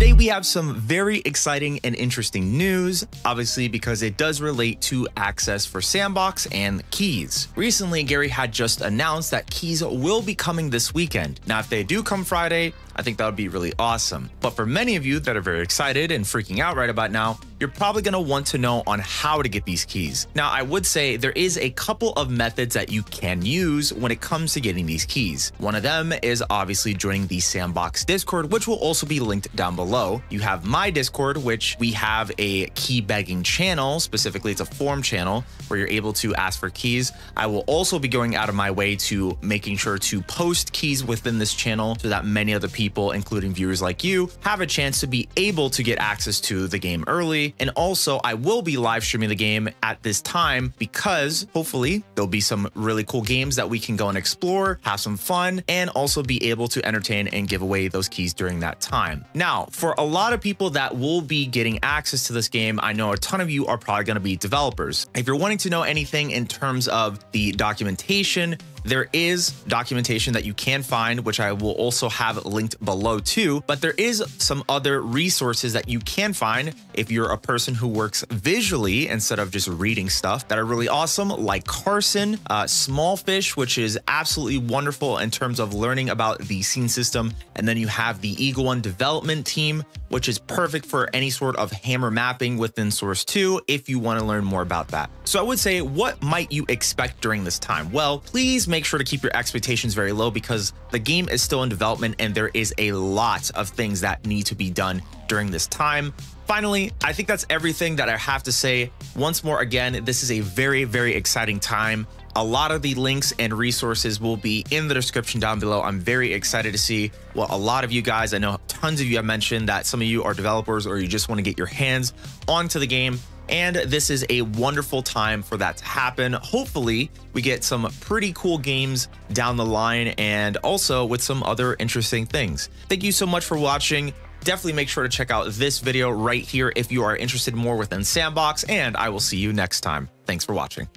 Today we have some very exciting and interesting news, obviously because it does relate to access for Sandbox and keys. Recently, Garry had just announced that keys will be coming this weekend. Now, if they do come Friday, I think that would be really awesome. But for many of you that are very excited and freaking out right about now, you're probably going to want to know on how to get these keys. Now, I would say there is a couple of methods that you can use when it comes to getting these keys. One of them is obviously joining the Sandbox Discord, which will also be linked down below. You have my Discord, which we have a key begging channel. Specifically, it's a form channel where you're able to ask for keys. I will also be going out of my way to making sure to post keys within this channel so that many other people, including viewers like you, have a chance to be able to get access to the game early and also, I will be live streaming the game at this time because hopefully there'll be some really cool games that we can go and explore, have some fun, and also be able to entertain and give away those keys during that time. Now, for a lot of people that will be getting access to this game, I know a ton of you are probably going to be developers. If you're wanting to know anything in terms of the documentation, there is documentation that you can find, which I will also have linked below too, but there is some other resources that you can find if you're a person who works visually instead of just reading stuff that are really awesome, like Carson, uh, Smallfish, which is absolutely wonderful in terms of learning about the scene system. And then you have the Eagle One development team, which is perfect for any sort of hammer mapping within Source 2 if you want to learn more about that. So I would say, what might you expect during this time? Well, please make sure to keep your expectations very low because the game is still in development and there is a lot of things that need to be done during this time. Finally, I think that's everything that I have to say. Once more, again, this is a very, very exciting time. A lot of the links and resources will be in the description down below. I'm very excited to see what a lot of you guys, I know tons of you have mentioned that some of you are developers or you just want to get your hands onto the game. And this is a wonderful time for that to happen. Hopefully, we get some pretty cool games down the line and also with some other interesting things. Thank you so much for watching. Definitely make sure to check out this video right here if you are interested more within Sandbox, and I will see you next time. Thanks for watching.